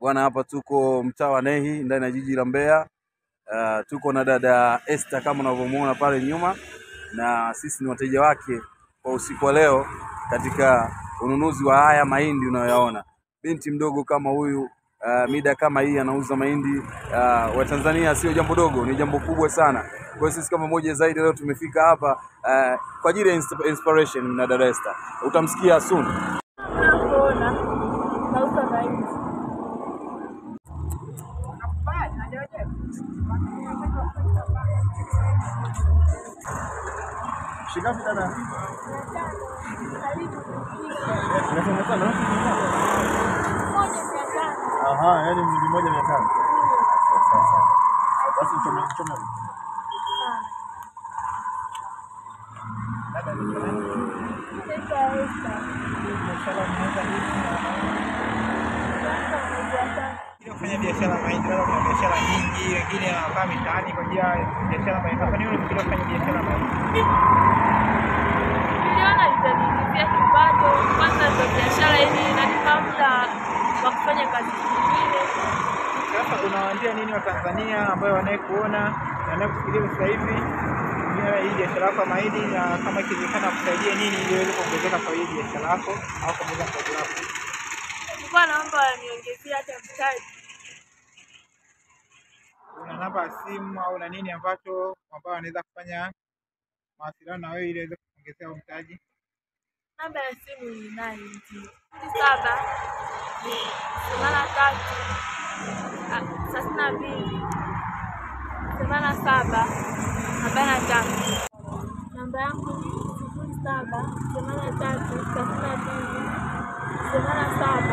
Bwana, hapa tuko mtaa wa Nehi ndani ya jiji la Mbeya. Uh, tuko na dada Esther kama unavyomuona pale nyuma, na sisi ni wateja wake kwa usiku wa leo katika ununuzi wa haya mahindi unayoyaona. Binti mdogo kama huyu uh, mida kama hii anauza mahindi uh, wa Tanzania sio jambo dogo, ni jambo kubwa sana. Kwa hiyo sisi kama moja zaidi leo tumefika hapa uh, kwa ajili ya insp- inspiration na dada Esther. Utamsikia soon. Shingapi dada? Karibu Aha, yani milioni moja mia tano. Basi chome chome. Kufanya biashara mahindi, kuna biashara nyingi, wengine wanakaa mitaani kwa ajili ya biashara mahindi. Kwa nini unafikiria kufanya biashara mahindi? Unawaambia nini Watanzania ambayo wanayekuona na wanakufikiria sasa hivi hii biashara yako ya mahindi, na kama ikiwezekana kusaidia nini ili iweze kuongezeka kwa hii biashara yako au kuongeza mtaji wako? Nilikuwa naomba waniongezee hata mtaji. Una namba ya simu au na nini ambacho ambao wanaweza kufanya mawasiliano na wewe ili aweze kuongezea mtaji? Namba ya simu ni nane saba themanini tatu thelathini na mbili themanini na saba arobaini na tatu. Namba yangu sifuri saba themanini na tatu thelathini na mbili themanini na saba